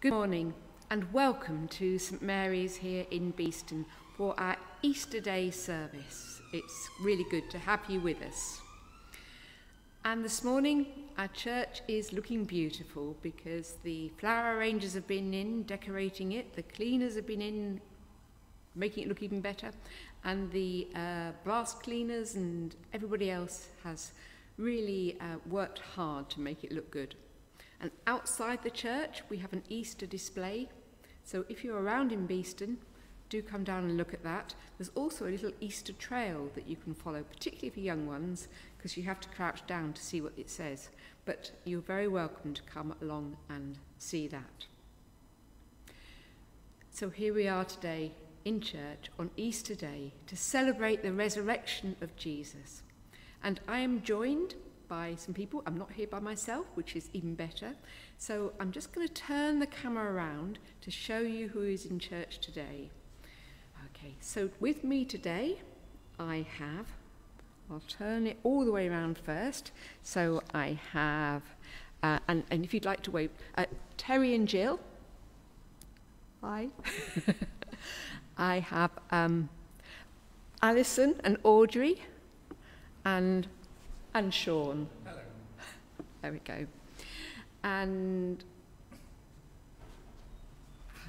Good morning and welcome to St Mary's here in Beeston for our Easter Day service. It's really good to have you with us. And this morning, our church is looking beautiful because the flower arrangers have been in decorating it, the cleaners have been in making it look even better, and the uh, brass cleaners and everybody else has really uh, worked hard to make it look good. And outside the church, we have an Easter display. So if you're around in Beeston, do come down and look at that. There's also a little Easter trail that you can follow, particularly for young ones, because you have to crouch down to see what it says. But you're very welcome to come along and see that. So here we are today in church on Easter Day to celebrate the resurrection of Jesus. And I am joined by some people. I'm not here by myself, which is even better. So I'm just going to turn the camera around to show you who is in church today. Okay, so with me today, I have, I'll turn it all the way around first. So I have, uh, and, and if you'd like to wait, uh, Terry and Jill. Hi. I have um, Alison and Audrey and and Sean. Hello. There we go. And uh,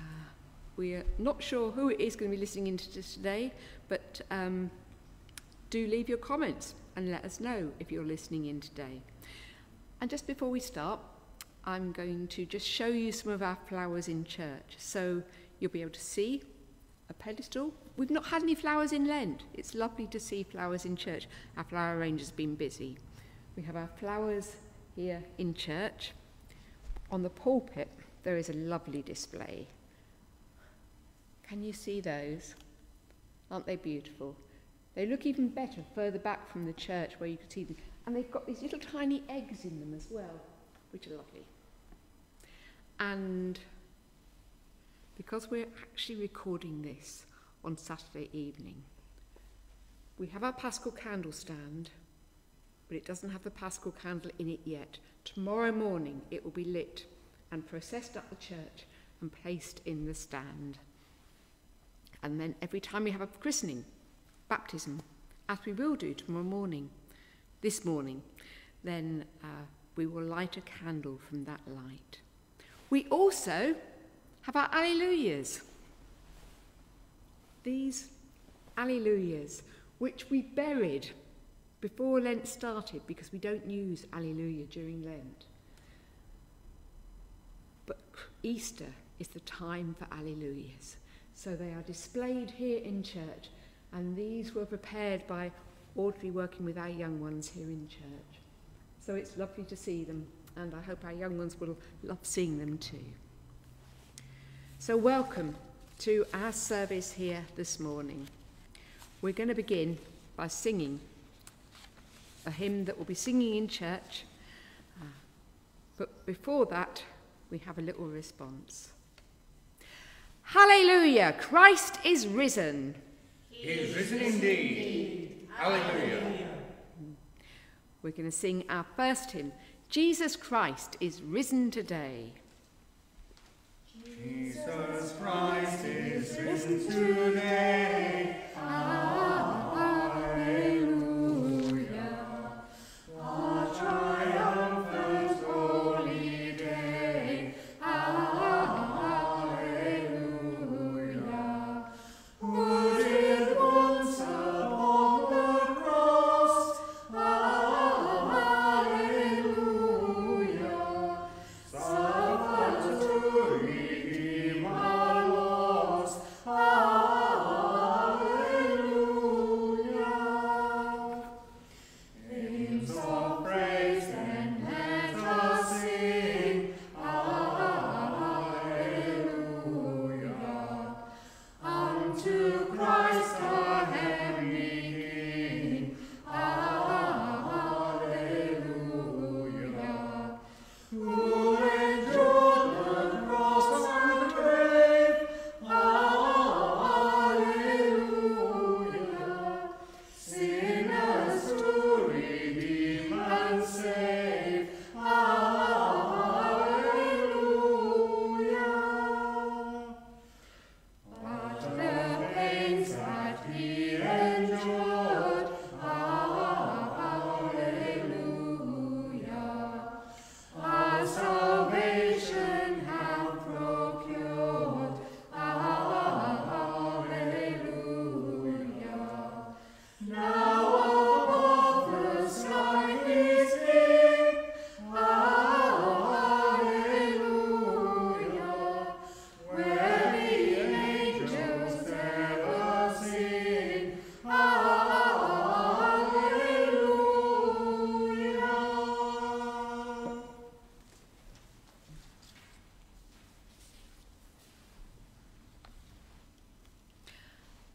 we're not sure who it is going to be listening into this today, but um, do leave your comments and let us know if you're listening in today. And just before we start, I'm going to just show you some of our flowers in church. So you'll be able to see a pedestal. We've not had any flowers in Lent. It's lovely to see flowers in church. Our flower arranger's been busy. We have our flowers here in church. On the pulpit, there is a lovely display. Can you see those? Aren't they beautiful? They look even better further back from the church where you can see them. And they've got these little tiny eggs in them as well, which are lovely. And because we're actually recording this on Saturday evening, we have our Paschal candle stand, but it doesn't have the Paschal candle in it yet. Tomorrow morning it will be lit and processed up the church and placed in the stand. And then every time we have a christening, baptism, as we will do tomorrow morning, this morning, then uh, we will light a candle from that light. We also have about Alleluias. These Alleluias, which we buried before Lent started because we don't use Alleluia during Lent. But Easter is the time for Alleluias. So they are displayed here in church, and these were prepared by Audrey working with our young ones here in church. So it's lovely to see them, and I hope our young ones will love seeing them too. So, welcome to our service here this morning. We're going to begin by singing a hymn that we'll be singing in church. Uh, but before that, we have a little response. Hallelujah! Christ is risen. He is risen indeed. Hallelujah. We're going to sing our first hymn Jesus Christ is risen today. Jesus Christ is risen today.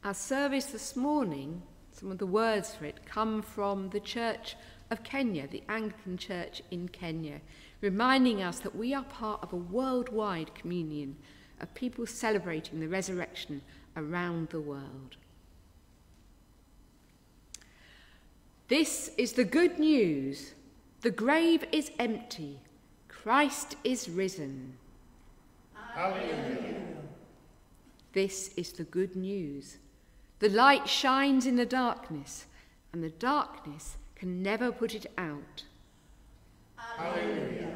Our service this morning, some of the words for it come from the Church of Kenya, the Anglican Church in Kenya, reminding us that we are part of a worldwide communion of people celebrating the resurrection around the world. This is the good news. The grave is empty. Christ is risen. Hallelujah. This is the good news. The light shines in the darkness, and the darkness can never put it out. Hallelujah.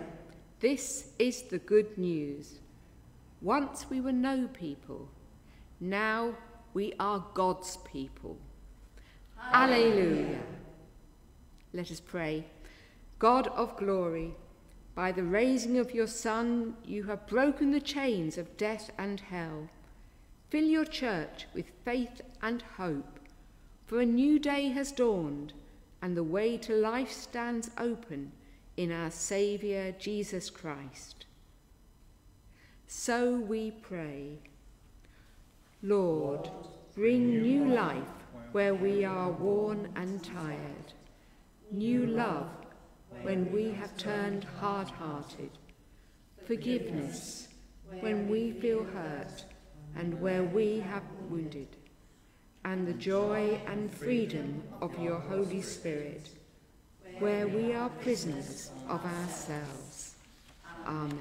This is the good news. Once we were no people, now we are God's people. Alleluia. Let us pray. God of glory, by the raising of your Son, you have broken the chains of death and hell. Fill your church with faith and hope, for a new day has dawned, and the way to life stands open in our Saviour Jesus Christ. So we pray. Lord, bring new life where we are worn and tired, new love when we have turned hard hearted, forgiveness when we feel hurt and where we have wounded, and the joy and freedom of your Holy Spirit, where we are prisoners of ourselves. Amen.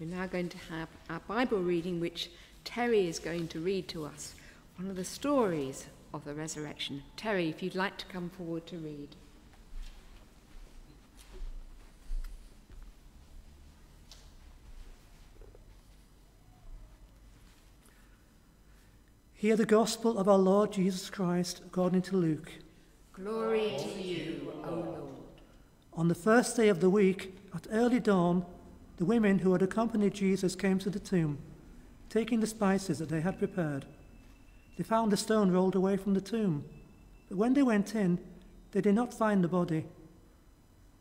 We're now going to have our Bible reading, which Terry is going to read to us, one of the stories of the resurrection. Terry, if you'd like to come forward to read. Hear the gospel of our Lord Jesus Christ according to Luke. Glory to you, O Lord. On the first day of the week, at early dawn, the women who had accompanied Jesus came to the tomb, taking the spices that they had prepared. They found the stone rolled away from the tomb, but when they went in, they did not find the body.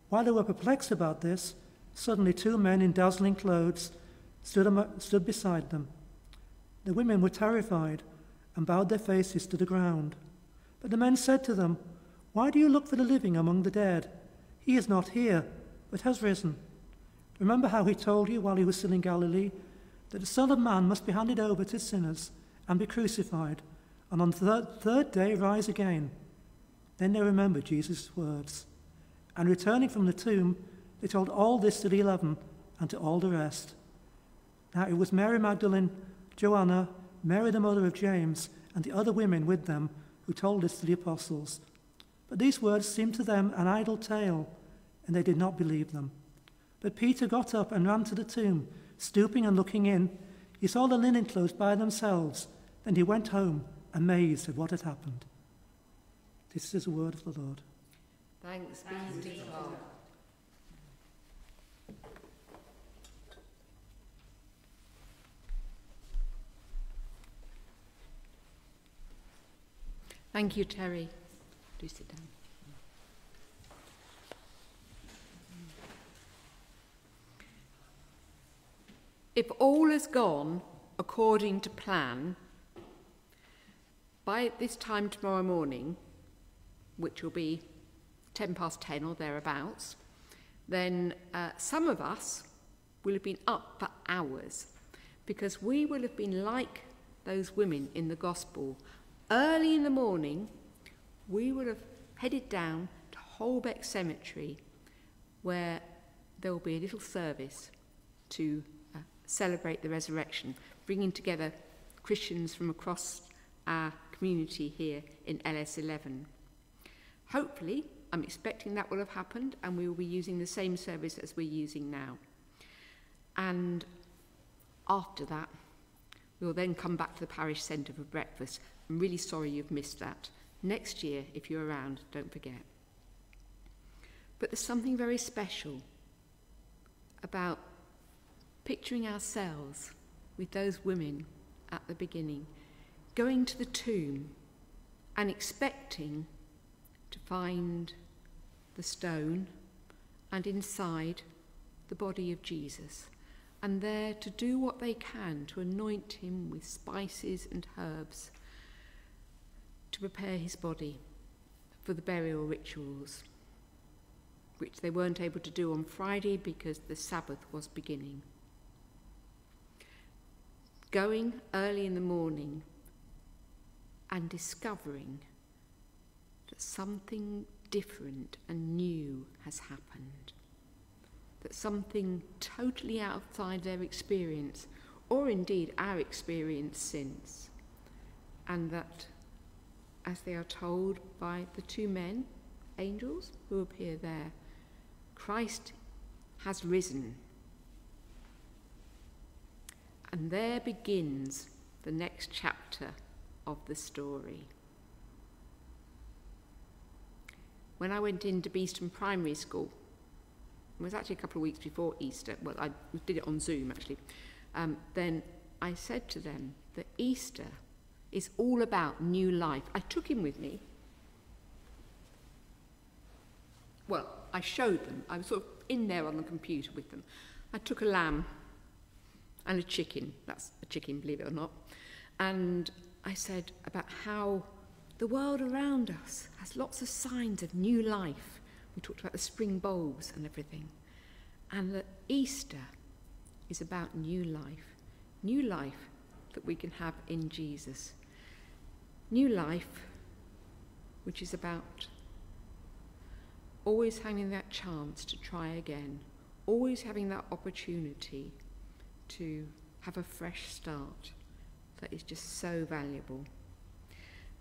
While they were perplexed about this, suddenly two men in dazzling clothes stood, stood beside them. The women were terrified and bowed their faces to the ground. But the men said to them, Why do you look for the living among the dead? He is not here, but has risen. Remember how he told you while he was still in Galilee that the Son of Man must be handed over to sinners and be crucified, and on the third, day rise again. Then they remembered Jesus' words. And returning from the tomb, they told all this to the eleven and to all the rest. Now it was Mary Magdalene, Joanna, Mary the mother of James, and the other women with them who told this to the apostles. But these words seemed to them an idle tale, and they did not believe them. But Peter got up and ran to the tomb. Stooping and looking in, he saw the linen clothes by themselves. Then he went home, amazed at what had happened. This is the word of the Lord. Thanks be to God. Thank you, Terry. Do sit down. If all has gone according to plan, by this time tomorrow morning, which will be 10 past 10 or thereabouts, then uh, some of us will have been up for hours because we will have been like those women in the gospel. Early in the morning, we would have headed down to Holbeck Cemetery where there will be a little service to uh, celebrate the resurrection, bringing together Christians from across our community here in LS11. Hopefully, I'm expecting that will have happened and we will be using the same service as we're using now. And after that, we'll then come back to the parish centre for breakfast. I'm really sorry you've missed that. Next year, if you're around, don't forget. But there's something very special about picturing ourselves with those women at the beginning, going to the tomb and expecting to find the stone and inside the body of Jesus. and there to do what they can to anoint him with spices and herbs to prepare his body for the burial rituals, which they weren't able to do on Friday because the Sabbath was beginning. Going early in the morning and discovering that something different and new has happened that something totally outside their experience, or indeed our experience since, and that as they are told by the two men, angels, who appear there, Christ has risen. And there begins the next chapter of the story. When I went into Beeston Primary School, it was actually a couple of weeks before Easter, well, I did it on Zoom actually, um, then I said to them that Easter is all about new life. I took him with me. Well, I showed them. I was sort of in there on the computer with them. I took a lamb and a chicken. That's a chicken, believe it or not. And I said about how the world around us has lots of signs of new life. We talked about the spring bulbs and everything. And that Easter is about new life. New life that we can have in Jesus. New life, which is about always having that chance to try again, always having that opportunity to have a fresh start that is just so valuable.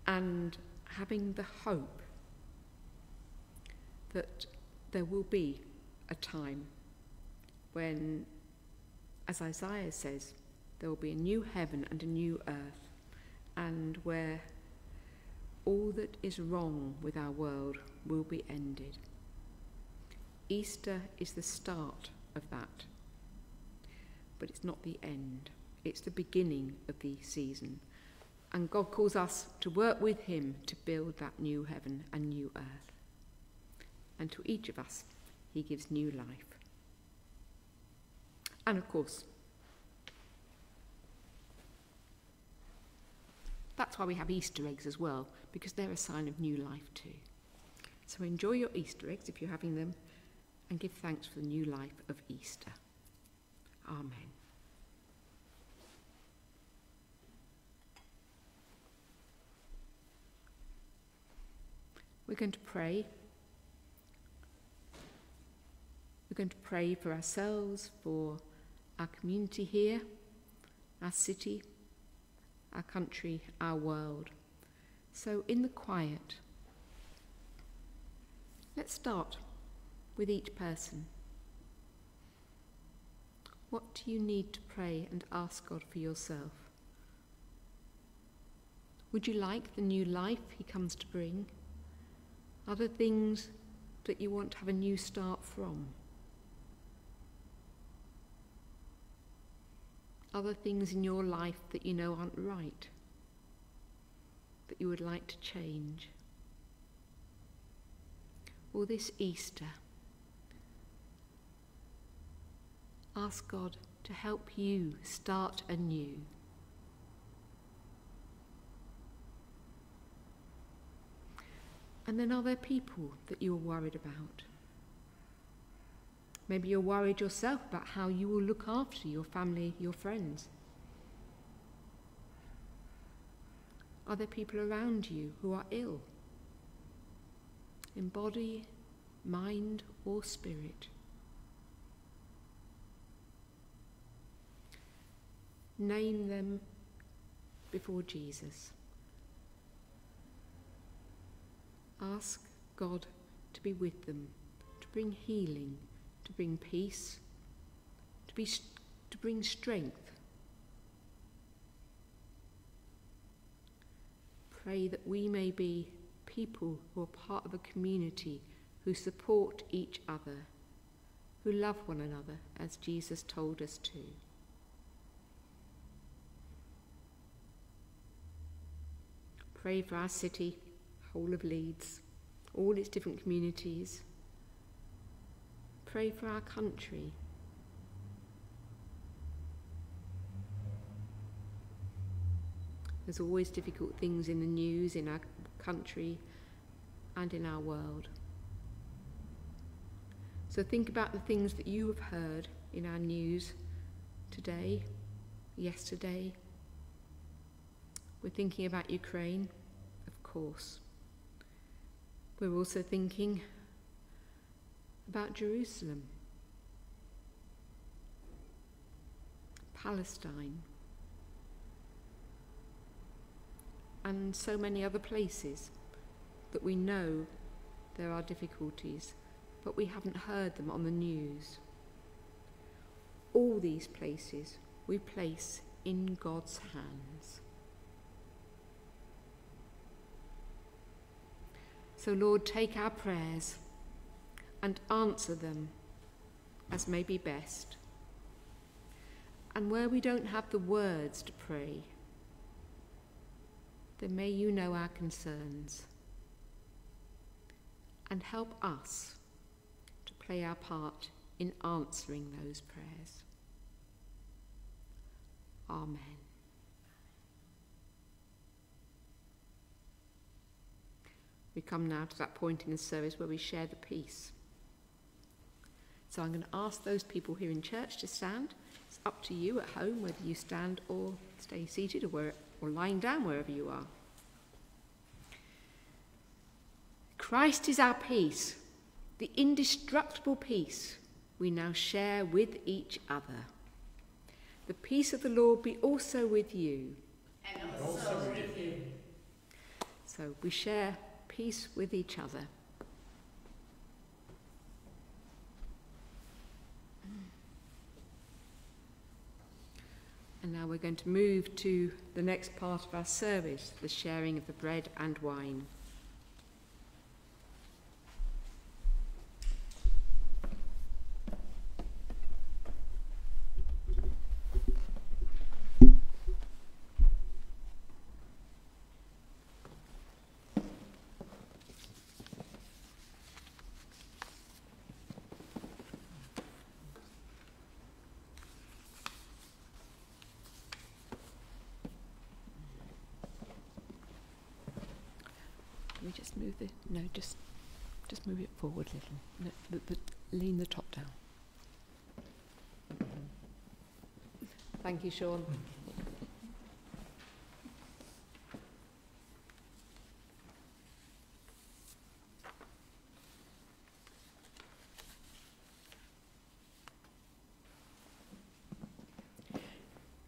And having the hope that there will be a time when, as Isaiah says, there will be a new heaven and a new earth, and where all that is wrong with our world will be ended. Easter is the start of that, but it's not the end. It's the beginning of the season. And God calls us to work with Him to build that new heaven and new earth and to each of us he gives new life. And of course, that's why we have Easter eggs as well, because they're a sign of new life too. So enjoy your Easter eggs if you're having them, and give thanks for the new life of Easter. Amen. We're going to pray We're going to pray for ourselves, for our community here, our city, our country, our world. So, in the quiet, let's start with each person. What do you need to pray and ask God for yourself? Would you like the new life He comes to bring? Are there things that you want to have a new start from? Other things in your life that you know aren't right, that you would like to change. Or this Easter, ask God to help you start anew. And then are there people that you're worried about? Maybe you're worried yourself about how you will look after your family, your friends. Are there people around you who are ill? In body, mind, or spirit? Name them before Jesus. Ask God to be with them, to bring healing to bring peace, to, be, to bring strength. Pray that we may be people who are part of a community who support each other, who love one another as Jesus told us to. Pray for our city, whole of Leeds, all its different communities Pray for our country. There's always difficult things in the news, in our country, and in our world. So think about the things that you have heard in our news today, yesterday. We're thinking about Ukraine, of course. We're also thinking about Jerusalem, Palestine, and so many other places that we know there are difficulties, but we haven't heard them on the news. All these places we place in God's hands. So, Lord, take our prayers and answer them as may be best. And where we don't have the words to pray, then may you know our concerns and help us to play our part in answering those prayers. Amen. We come now to that point in the service where we share the peace. So I'm going to ask those people here in church to stand. It's up to you at home whether you stand or stay seated or, where, or lying down wherever you are. Christ is our peace, the indestructible peace we now share with each other. The peace of the Lord be also with you. And also with you. So we share peace with each other. And now we're going to move to the next part of our service, the sharing of the bread and wine. Just move the no, just just move it forward a little. No, but, but lean the top down. Thank you, Sean.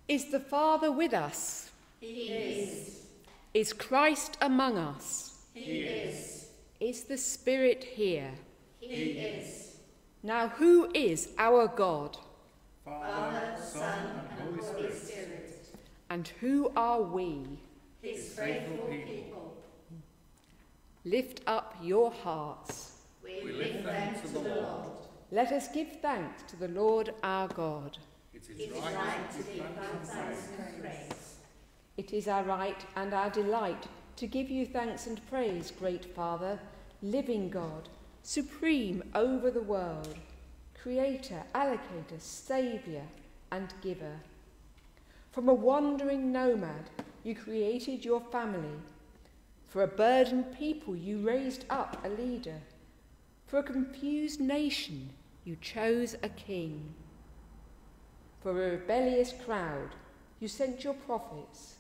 Is the Father with us? He is. Is Christ among us? He is. Is the Spirit here? He is. Now, who is our God? Father, Son, and Holy Spirit. And who are we? His faithful people. Lift up your hearts. We lift them to the Lord. Let us give thanks to the Lord our God. It is right to give thanks and praise. It is our right and our delight to give you thanks and praise, great Father, living God, supreme over the world, creator, allocator, saviour, and giver. From a wandering nomad, you created your family. For a burdened people, you raised up a leader. For a confused nation, you chose a king. For a rebellious crowd, you sent your prophets.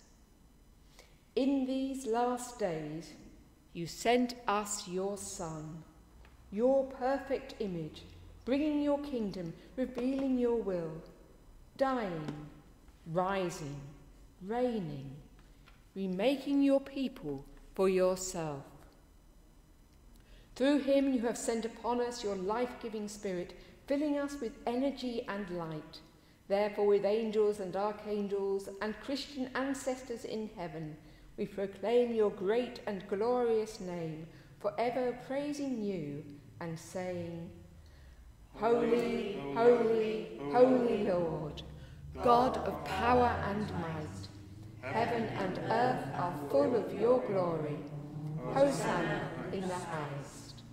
In these last days, you sent us your Son, your perfect image, bringing your kingdom, revealing your will, dying, rising, reigning, remaking your people for yourself. Through him you have sent upon us your life giving Spirit, filling us with energy and light. Therefore, with angels and archangels and Christian ancestors in heaven, we proclaim your great and glorious name, forever praising you and saying, Holy, holy, holy Lord, God of power and might, heaven and earth are full of your glory. Hosanna in the highest.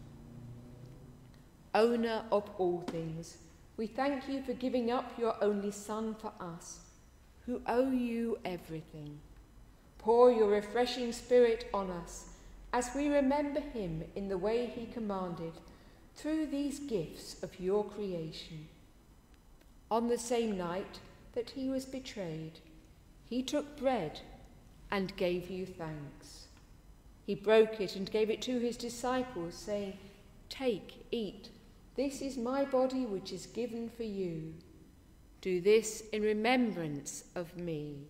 Owner of all things, we thank you for giving up your only Son for us, who owe you everything Pour your refreshing spirit on us as we remember him in the way he commanded through these gifts of your creation. On the same night that he was betrayed, he took bread and gave you thanks. He broke it and gave it to his disciples, saying, Take, eat. This is my body which is given for you. Do this in remembrance of me.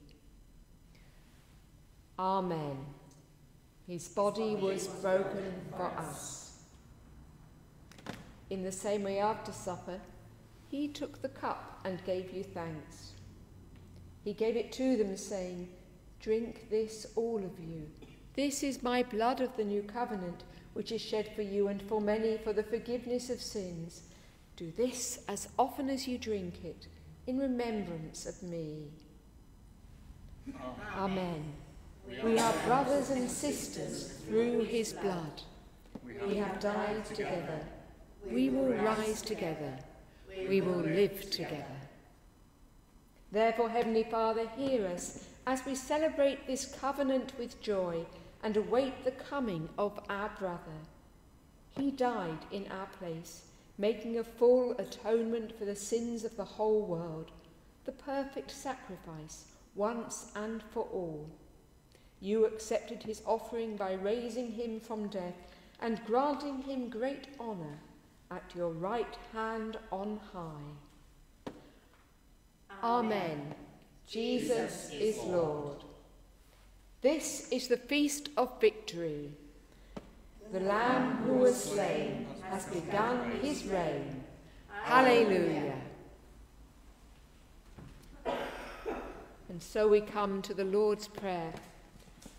Amen. His body was broken for us. In the same way, after supper, he took the cup and gave you thanks. He gave it to them, saying, Drink this, all of you. This is my blood of the new covenant, which is shed for you and for many for the forgiveness of sins. Do this as often as you drink it, in remembrance of me. Amen. We are brothers and sisters through his blood. We have died together. We will rise together. We will live together. Therefore, Heavenly Father, hear us as we celebrate this covenant with joy and await the coming of our brother. He died in our place, making a full atonement for the sins of the whole world, the perfect sacrifice once and for all. You accepted his offering by raising him from death and granting him great honour at your right hand on high. Amen. Jesus is Lord. This is the feast of victory. The Lamb who was slain has begun his reign. Hallelujah. And so we come to the Lord's Prayer.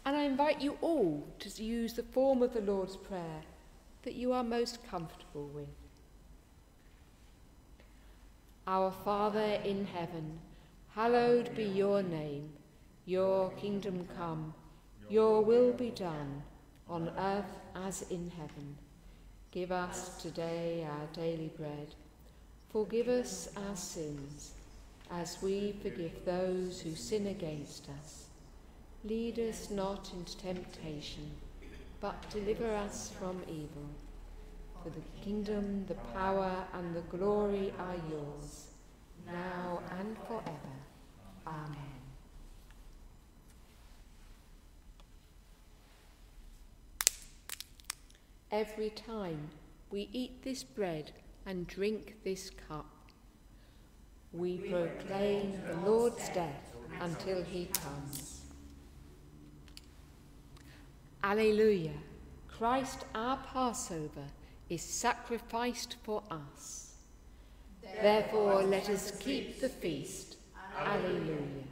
And I invite you all to use the form of the Lord's Prayer that you are most comfortable with. Our Father in heaven, hallowed be your name. Your kingdom come, your will be done, on earth as in heaven. Give us today our daily bread. Forgive us our sins, as we forgive those who sin against us Lead us not into temptation, but deliver us from evil. For the kingdom, the power, and the glory are yours, now and forever. Amen. Every time we eat this bread and drink this cup, we proclaim the Lord's death until he comes. Alleluia. Christ our Passover is sacrificed for us. Therefore let us keep the feast. Alleluia.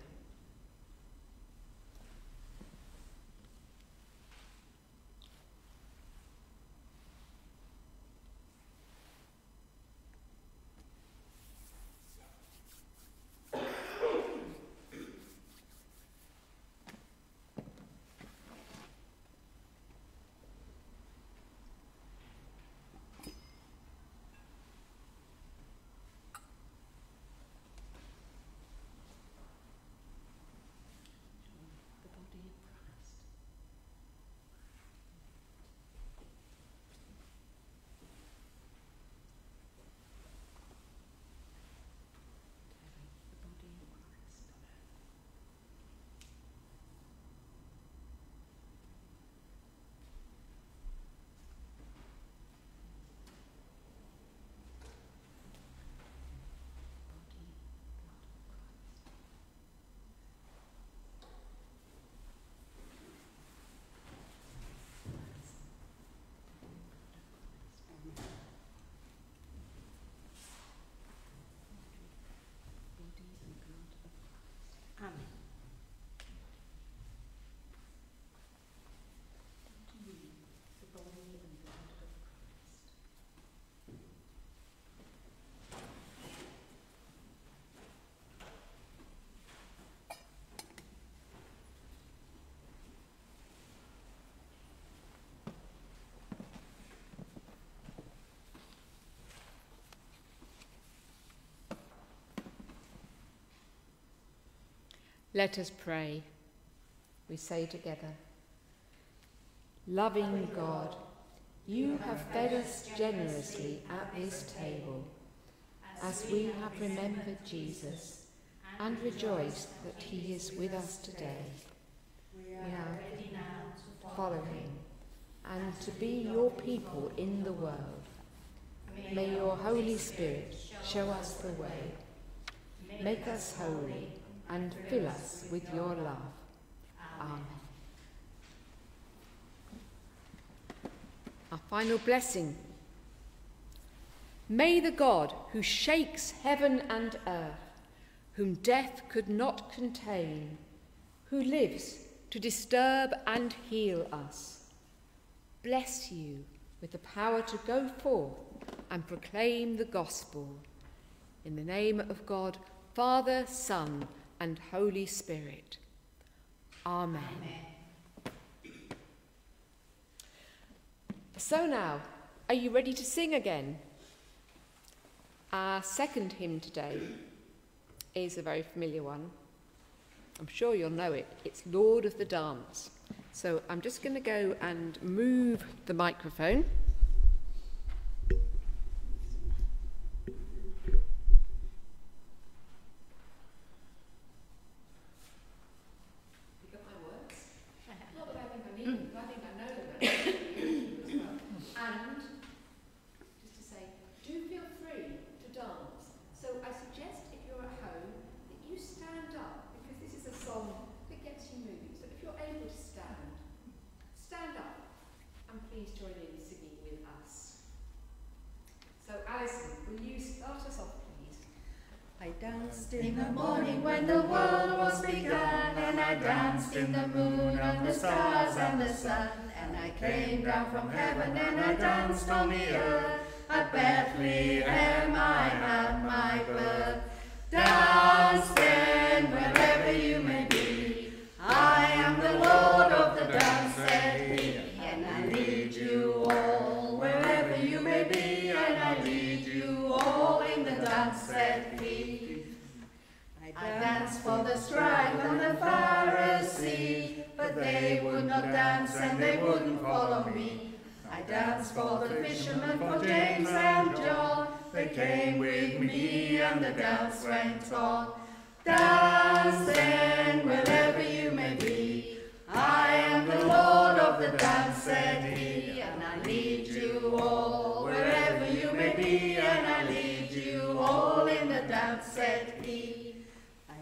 Let us pray. we say together Loving God, you have fed us generously at this table as we have remembered Jesus and rejoiced that he is with us today. We are ready now to follow him and to be your people in the world. May your Holy Spirit show us the way, make us holy, and fill us with your love. Amen. Our final blessing. May the God who shakes heaven and earth, whom death could not contain, who lives to disturb and heal us, bless you with the power to go forth and proclaim the gospel. In the name of God, Father, Son, and Holy Spirit. Amen. Amen. So now, are you ready to sing again? Our second hymn today is a very familiar one. I'm sure you'll know it. It's Lord of the Dance. So I'm just going to go and move the microphone. danced in the morning when the world was begun, and I danced in the moon and the stars and the sun, and I came down from heaven and I danced on the earth. At Bethlehem I had my birth. Dance then wherever you may be. I danced for the scribe and the Pharisee, but they would not dance and they wouldn't follow me. I danced for the fishermen, for James and John. They came with me and the dance went on. Dance then wherever you may be. I am the Lord of the dance, said he, and I lead you all wherever you may be, and I lead you all in the dance, said he.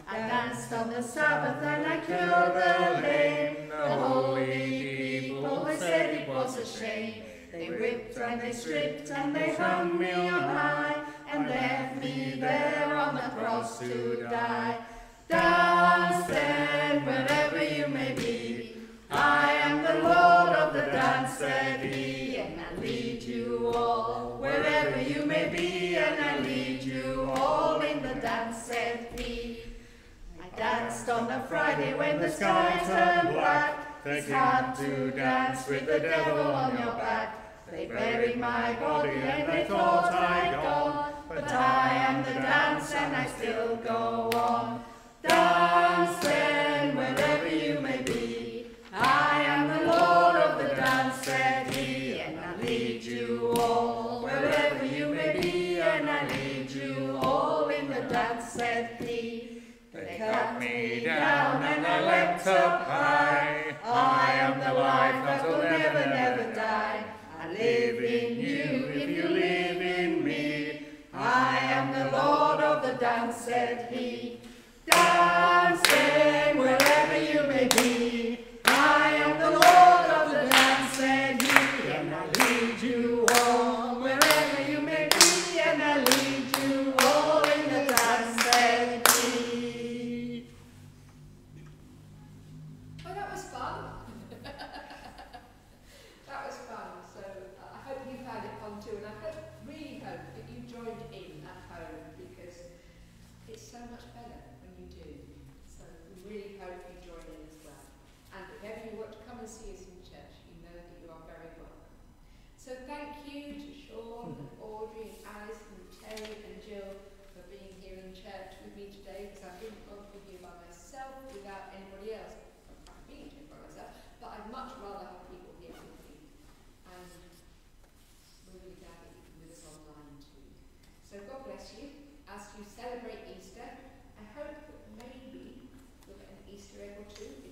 I danced on the Sabbath and I killed the lame. The holy people, said it was a shame. They whipped and they stripped and they hung me on high and left me there on the cross to die. Dance then wherever you may be. I am the Lord of the dance, Danced on a Friday when the sky turned black. It's hard to dance with the devil on your back. They buried my body and they thought I'd gone. But I am the dance and I still go on. Dance up high. I am the life that will never, never die. I live in you if you live in me. I am the Lord of the dance, said he. Dancing wherever you may be. singled out anybody else. I can be by myself, but I'd much rather have people here with me. And we're really glad that you can with us online too. So God bless you as you celebrate Easter. I hope that maybe you'll get an Easter egg or two.